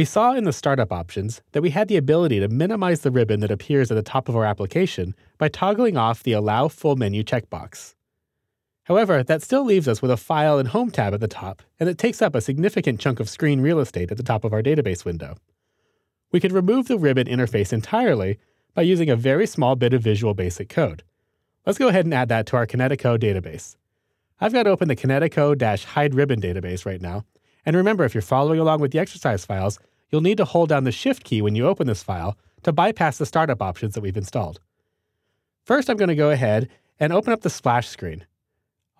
We saw in the startup options that we had the ability to minimize the ribbon that appears at the top of our application by toggling off the Allow Full Menu checkbox. However, that still leaves us with a File and Home tab at the top, and it takes up a significant chunk of screen real estate at the top of our database window. We could remove the ribbon interface entirely by using a very small bit of Visual Basic code. Let's go ahead and add that to our Kinetico database. I've got to open the Kinetico-hide ribbon database right now, and remember, if you're following along with the exercise files, you'll need to hold down the Shift key when you open this file to bypass the startup options that we've installed. First, I'm going to go ahead and open up the splash screen.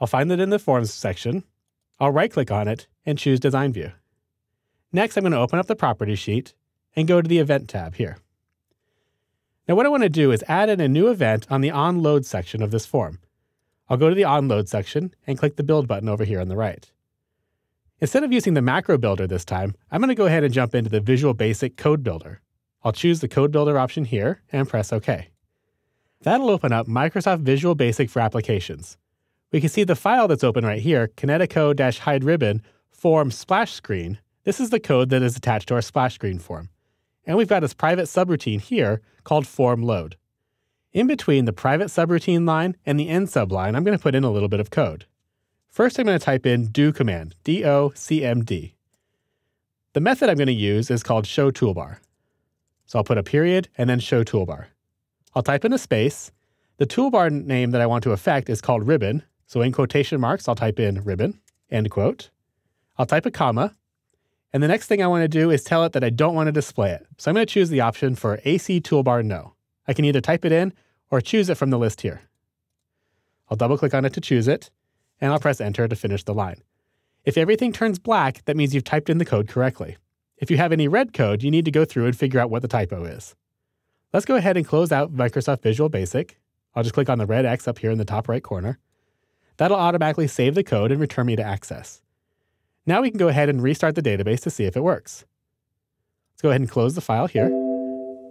I'll find it in the Forms section. I'll right-click on it and choose Design View. Next, I'm going to open up the Property sheet and go to the Event tab here. Now what I want to do is add in a new event on the OnLoad section of this form. I'll go to the OnLoad section and click the Build button over here on the right. Instead of using the macro builder this time, I'm going to go ahead and jump into the Visual Basic Code Builder. I'll choose the Code Builder option here and press OK. That'll open up Microsoft Visual Basic for Applications. We can see the file that's open right here, Kinetico-hide ribbon form splash screen. This is the code that is attached to our splash screen form. And we've got this private subroutine here called form load. In between the private subroutine line and the end subline, I'm going to put in a little bit of code. First, I'm going to type in do command, D-O-C-M-D. The method I'm going to use is called show toolbar. So I'll put a period and then show toolbar. I'll type in a space. The toolbar name that I want to affect is called ribbon. So in quotation marks, I'll type in ribbon, end quote. I'll type a comma. And the next thing I want to do is tell it that I don't want to display it. So I'm going to choose the option for AC toolbar no. I can either type it in or choose it from the list here. I'll double click on it to choose it and I'll press enter to finish the line. If everything turns black, that means you've typed in the code correctly. If you have any red code, you need to go through and figure out what the typo is. Let's go ahead and close out Microsoft Visual Basic. I'll just click on the red X up here in the top right corner. That'll automatically save the code and return me to access. Now we can go ahead and restart the database to see if it works. Let's go ahead and close the file here.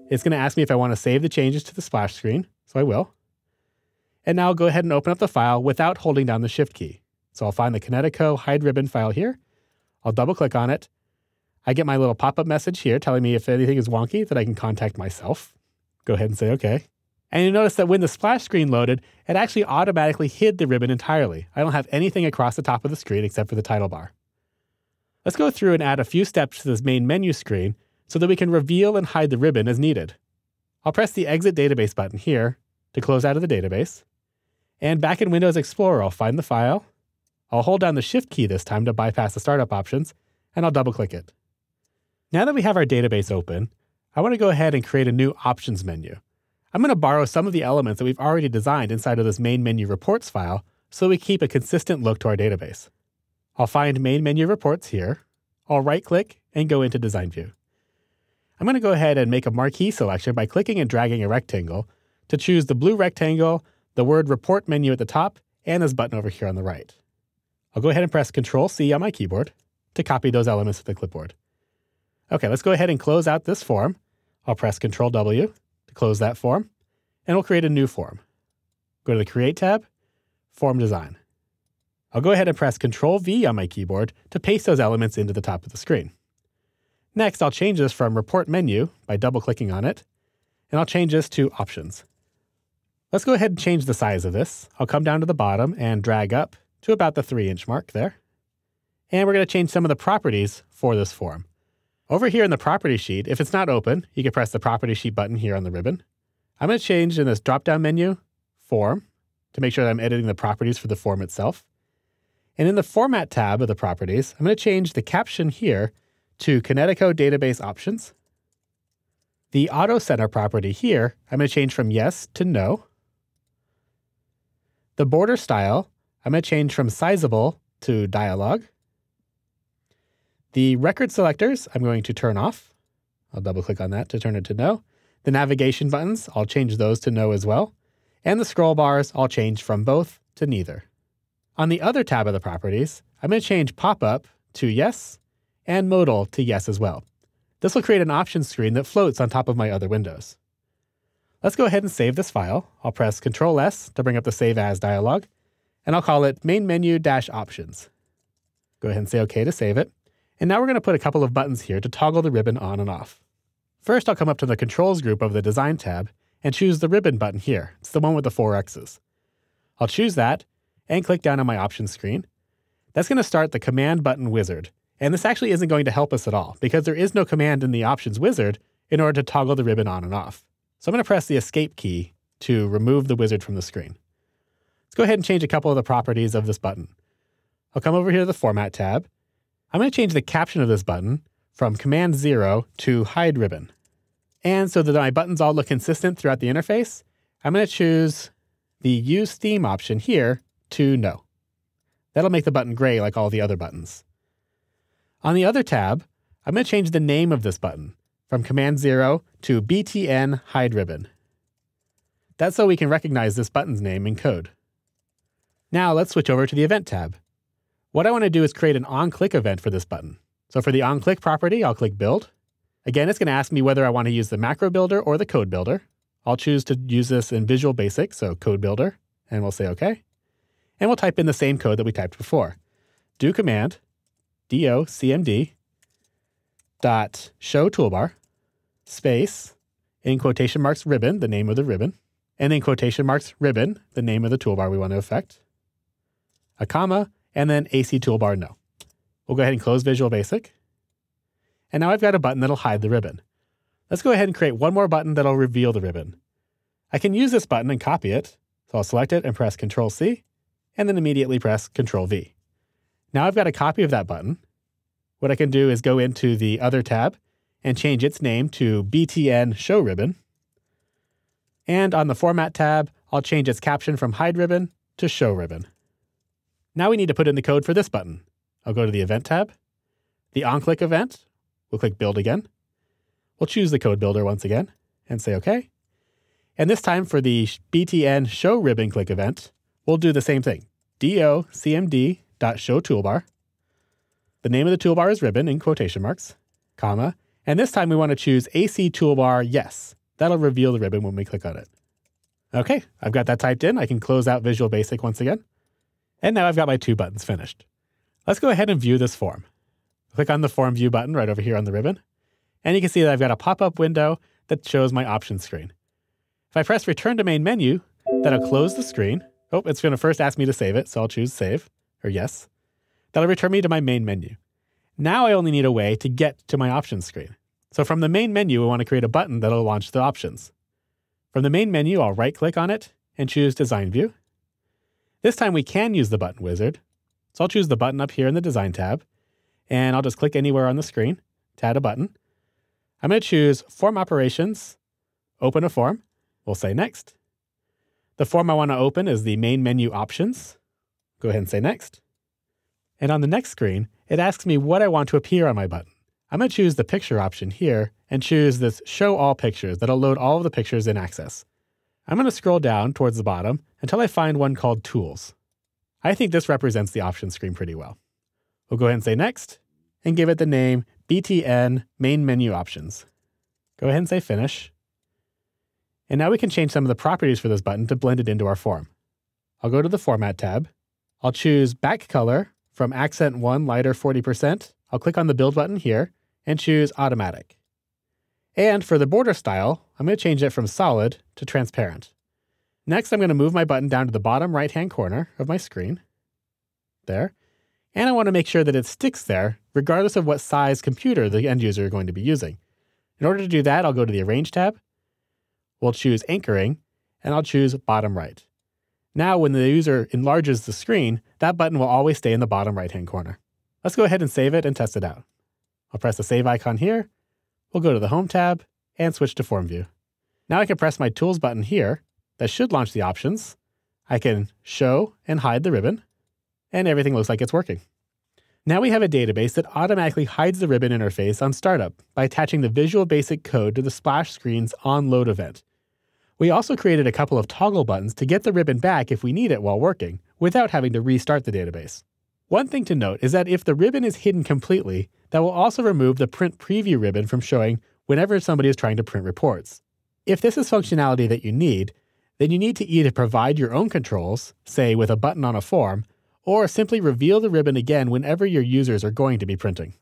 It's going to ask me if I want to save the changes to the splash screen, so I will. And now I'll go ahead and open up the file without holding down the Shift key. So I'll find the Kinetico hide ribbon file here. I'll double click on it. I get my little pop-up message here telling me if anything is wonky that I can contact myself. Go ahead and say OK. And you notice that when the splash screen loaded, it actually automatically hid the ribbon entirely. I don't have anything across the top of the screen except for the title bar. Let's go through and add a few steps to this main menu screen so that we can reveal and hide the ribbon as needed. I'll press the Exit Database button here to close out of the database. And back in Windows Explorer, I'll find the file. I'll hold down the Shift key this time to bypass the startup options, and I'll double click it. Now that we have our database open, I want to go ahead and create a new options menu. I'm going to borrow some of the elements that we've already designed inside of this main menu reports file so we keep a consistent look to our database. I'll find main menu reports here. I'll right click and go into design view. I'm going to go ahead and make a marquee selection by clicking and dragging a rectangle to choose the blue rectangle the word report menu at the top, and this button over here on the right. I'll go ahead and press Control C on my keyboard to copy those elements to the clipboard. Okay, let's go ahead and close out this form. I'll press Control W to close that form, and we'll create a new form. Go to the Create tab, Form Design. I'll go ahead and press Control V on my keyboard to paste those elements into the top of the screen. Next, I'll change this from Report Menu by double clicking on it, and I'll change this to Options. Let's go ahead and change the size of this. I'll come down to the bottom and drag up to about the three inch mark there. And we're going to change some of the properties for this form. Over here in the property sheet, if it's not open, you can press the property sheet button here on the ribbon. I'm going to change in this drop down menu, form, to make sure that I'm editing the properties for the form itself. And in the format tab of the properties, I'm going to change the caption here to Kinetico database options. The auto center property here, I'm going to change from yes to no. The border style, I'm going to change from sizable to dialog. The record selectors, I'm going to turn off. I'll double click on that to turn it to no. The navigation buttons, I'll change those to no as well. And the scroll bars, I'll change from both to neither. On the other tab of the properties, I'm going to change pop-up to yes and modal to yes as well. This will create an options screen that floats on top of my other windows. Let's go ahead and save this file. I'll press Control S to bring up the Save As dialog, and I'll call it main menu dash options. Go ahead and say OK to save it. And now we're going to put a couple of buttons here to toggle the ribbon on and off. First, I'll come up to the Controls group of the Design tab and choose the ribbon button here. It's the one with the four X's. I'll choose that and click down on my options screen. That's going to start the Command button wizard. And this actually isn't going to help us at all because there is no command in the options wizard in order to toggle the ribbon on and off. So I'm going to press the Escape key to remove the wizard from the screen. Let's go ahead and change a couple of the properties of this button. I'll come over here to the Format tab. I'm going to change the caption of this button from Command 0 to Hide Ribbon. And so that my buttons all look consistent throughout the interface, I'm going to choose the Use Theme option here to No. That'll make the button gray like all the other buttons. On the other tab, I'm going to change the name of this button from Command 0 to BTN Hide Ribbon. That's so we can recognize this button's name in code. Now let's switch over to the Event tab. What I want to do is create an on-click event for this button. So for the on-click property, I'll click Build. Again, it's going to ask me whether I want to use the macro builder or the code builder. I'll choose to use this in Visual Basic, so code builder, and we'll say OK. And we'll type in the same code that we typed before. Do command do cmd dot show toolbar space in quotation marks ribbon, the name of the ribbon, and in quotation marks ribbon, the name of the toolbar we want to affect, a comma, and then AC toolbar no. We'll go ahead and close Visual Basic. And now I've got a button that'll hide the ribbon. Let's go ahead and create one more button that'll reveal the ribbon. I can use this button and copy it. So I'll select it and press Control C, and then immediately press Control V. Now I've got a copy of that button. What I can do is go into the other tab and change its name to BTN Show Ribbon. And on the Format tab, I'll change its caption from Hide Ribbon to Show Ribbon. Now we need to put in the code for this button. I'll go to the Event tab, the OnClick event, we'll click Build again. We'll choose the code builder once again and say OK. And this time for the BTN Show Ribbon Click event, we'll do the same thing. do cmd. The name of the toolbar is ribbon in quotation marks, comma, and this time we want to choose AC toolbar yes. That'll reveal the ribbon when we click on it. Okay, I've got that typed in. I can close out Visual Basic once again. And now I've got my two buttons finished. Let's go ahead and view this form. Click on the Form View button right over here on the ribbon. And you can see that I've got a pop-up window that shows my options screen. If I press Return to Main Menu, that'll close the screen. Oh, it's going to first ask me to save it, so I'll choose Save, or Yes. That'll return me to my main menu. Now I only need a way to get to my options screen. So from the main menu, we want to create a button that'll launch the options. From the main menu, I'll right click on it and choose Design View. This time we can use the button wizard. So I'll choose the button up here in the Design tab, and I'll just click anywhere on the screen to add a button. I'm going to choose Form Operations, Open a Form. We'll say Next. The form I want to open is the main menu options. Go ahead and say Next. And on the next screen, it asks me what I want to appear on my button. I'm going to choose the picture option here and choose this Show All Pictures that'll load all of the pictures in Access. I'm going to scroll down towards the bottom until I find one called Tools. I think this represents the options screen pretty well. We'll go ahead and say Next and give it the name BTN Main Menu Options. Go ahead and say Finish. And now we can change some of the properties for this button to blend it into our form. I'll go to the Format tab. I'll choose Back Color from Accent 1 Lighter 40%, I'll click on the Build button here and choose Automatic. And for the border style, I'm going to change it from solid to transparent. Next, I'm going to move my button down to the bottom right-hand corner of my screen. There. And I want to make sure that it sticks there, regardless of what size computer the end user is going to be using. In order to do that, I'll go to the Arrange tab. We'll choose Anchoring, and I'll choose Bottom Right. Now, when the user enlarges the screen, that button will always stay in the bottom right-hand corner. Let's go ahead and save it and test it out. I'll press the Save icon here. We'll go to the Home tab and switch to Form View. Now I can press my Tools button here. That should launch the options. I can show and hide the ribbon, and everything looks like it's working. Now we have a database that automatically hides the ribbon interface on startup by attaching the Visual Basic code to the splash screen's onLoad event. We also created a couple of toggle buttons to get the ribbon back if we need it while working, without having to restart the database. One thing to note is that if the ribbon is hidden completely, that will also remove the print preview ribbon from showing whenever somebody is trying to print reports. If this is functionality that you need, then you need to either provide your own controls, say with a button on a form, or simply reveal the ribbon again whenever your users are going to be printing.